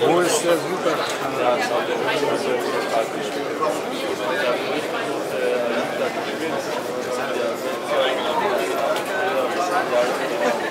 Wo ist der Superkanal? Äh,